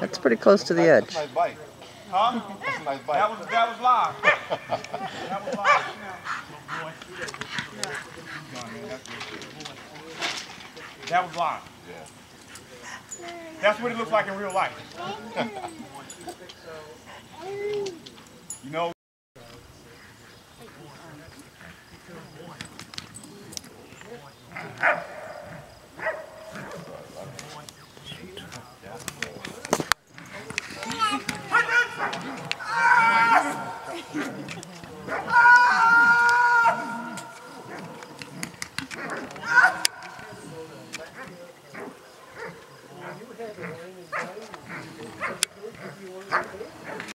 That's pretty close to the edge. Nice bite. Huh? That's a nice That was, that was live. That was live. That was live. Yeah. That's what it looks like in real life.